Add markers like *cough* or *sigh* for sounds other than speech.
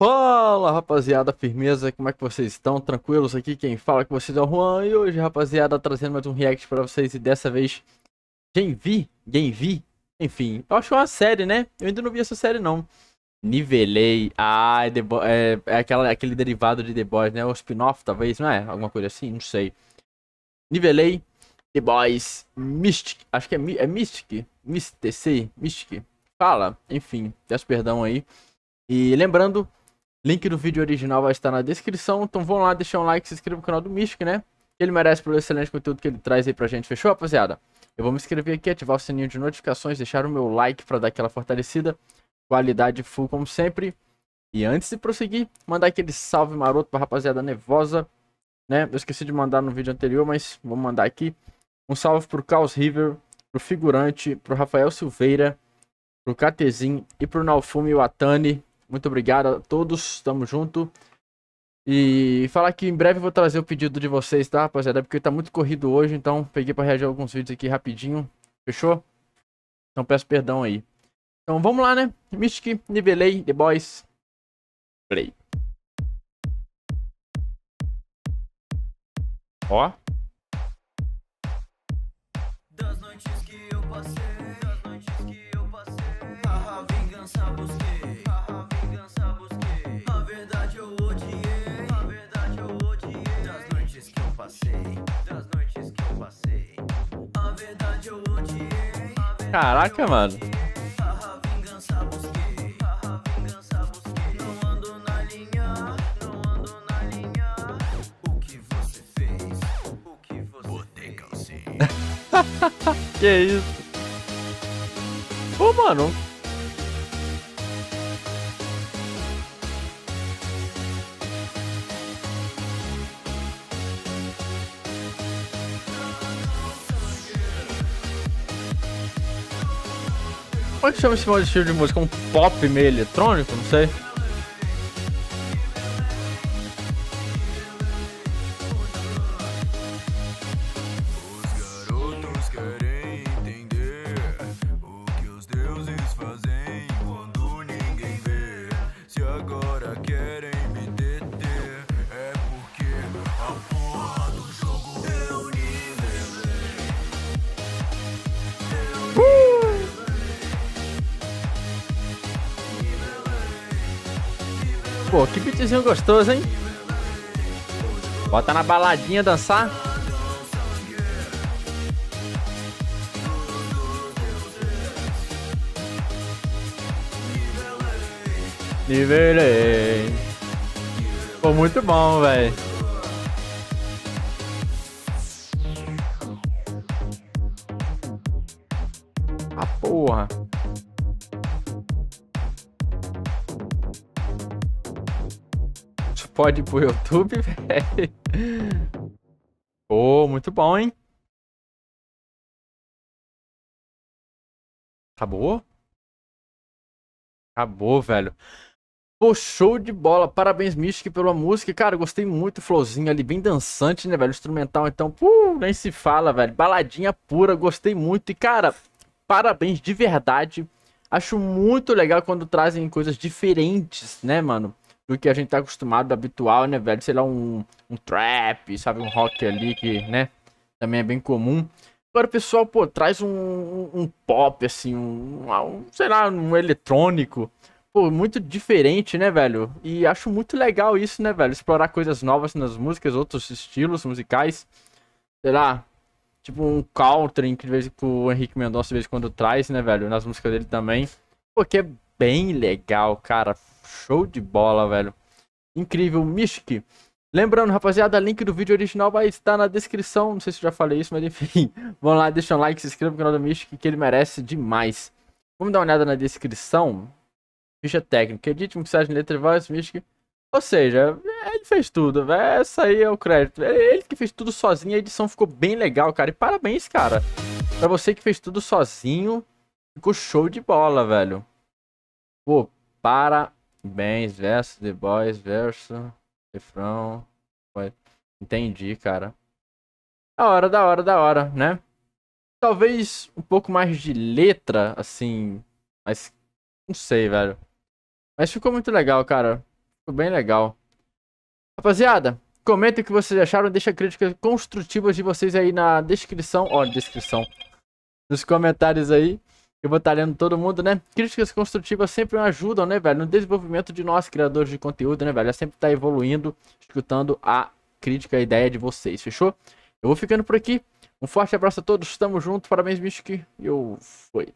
Fala rapaziada, firmeza, como é que vocês estão? Tranquilos aqui? Quem fala com vocês é o Juan e hoje rapaziada trazendo mais um react pra vocês e dessa vez Quem vi? Quem vi? Enfim, eu acho uma série né? Eu ainda não vi essa série não Nivelei, ah, é, é, é aquela, aquele derivado de The Boys né? O spin-off talvez, não é? Alguma coisa assim, não sei Nivelei, The Boys, Mystic, acho que é, é Mystic, Mystic, Mystic Fala, enfim, peço perdão aí e lembrando, Link do vídeo original vai estar na descrição. Então vão lá, deixar um like, se inscreva no canal do Mystic, né? Ele merece pelo excelente conteúdo que ele traz aí pra gente. Fechou, rapaziada? Eu vou me inscrever aqui, ativar o sininho de notificações, deixar o meu like pra dar aquela fortalecida. Qualidade full, como sempre. E antes de prosseguir, mandar aquele salve maroto pra rapaziada nervosa. Né? Eu esqueci de mandar no vídeo anterior, mas vou mandar aqui. Um salve pro Caos River, pro Figurante, pro Rafael Silveira, pro Catezin e pro Nalfume Watani. Muito obrigado a todos, tamo junto. E falar que em breve vou trazer o pedido de vocês, tá, rapaziada? Porque tá muito corrido hoje, então peguei pra reagir a alguns vídeos aqui rapidinho. Fechou? Então peço perdão aí. Então vamos lá, né? Mystic, nivelei, The Boys. Play. Ó. Caraca, mano. *laughs* que isso? Pô, mano, Como é que chama esse estilo de música? Um pop meio eletrônico? Não sei. Pô, que beatzinho gostoso, hein? Bota na baladinha dançar. Nivelei. Pô, muito bom, velho. A ah, porra. pode ir pro YouTube, *laughs* velho. Oh, muito bom, hein? Acabou? Acabou, velho. Pô, show de bola. Parabéns, Mystic, pela música. Cara, gostei muito. Flowzinho ali, bem dançante, né, velho? Instrumental, então, pô, nem se fala, velho. Baladinha pura, gostei muito. E, cara, parabéns de verdade. Acho muito legal quando trazem coisas diferentes, né, mano? Do que a gente tá acostumado, habitual, né, velho? Sei lá, um, um trap, sabe? Um rock ali que, né? Também é bem comum. Agora o pessoal, pô, traz um, um pop, assim, um, um, sei lá, um eletrônico. Pô, muito diferente, né, velho? E acho muito legal isso, né, velho? Explorar coisas novas nas músicas, outros estilos musicais. Sei lá, tipo um country que, de vez, que o Henrique Mendonça de vez em quando traz, né, velho? Nas músicas dele também. Pô, que é bem legal, cara. Show de bola, velho. Incrível, Mystic. Lembrando, rapaziada, link do vídeo original vai estar na descrição. Não sei se eu já falei isso, mas enfim. *laughs* Vamos lá, deixa um like, se inscreva no canal do Mystic, que ele merece demais. Vamos dar uma olhada na descrição. Ficha técnica, edit, mixagem, letra voz, Mystic. Ou seja, ele fez tudo, essa aí é o crédito. É ele que fez tudo sozinho, a edição ficou bem legal, cara. E parabéns, cara. Pra você que fez tudo sozinho, ficou show de bola, velho. Pô, para Bens versus The Boys versus refrão. Entendi, cara. Da hora, da hora, da hora, né? Talvez um pouco mais de letra, assim. Mas. Não sei, velho. Mas ficou muito legal, cara. Ficou bem legal. Rapaziada, comentem o que vocês acharam. Deixa críticas construtivas de vocês aí na descrição. Ó, descrição. Nos comentários aí. Eu vou estar lendo todo mundo, né? Críticas construtivas sempre ajudam, né, velho? No desenvolvimento de nós, criadores de conteúdo, né, velho? É sempre estar evoluindo, escutando a crítica, a ideia de vocês, fechou? Eu vou ficando por aqui. Um forte abraço a todos, tamo junto, parabéns. E eu fui.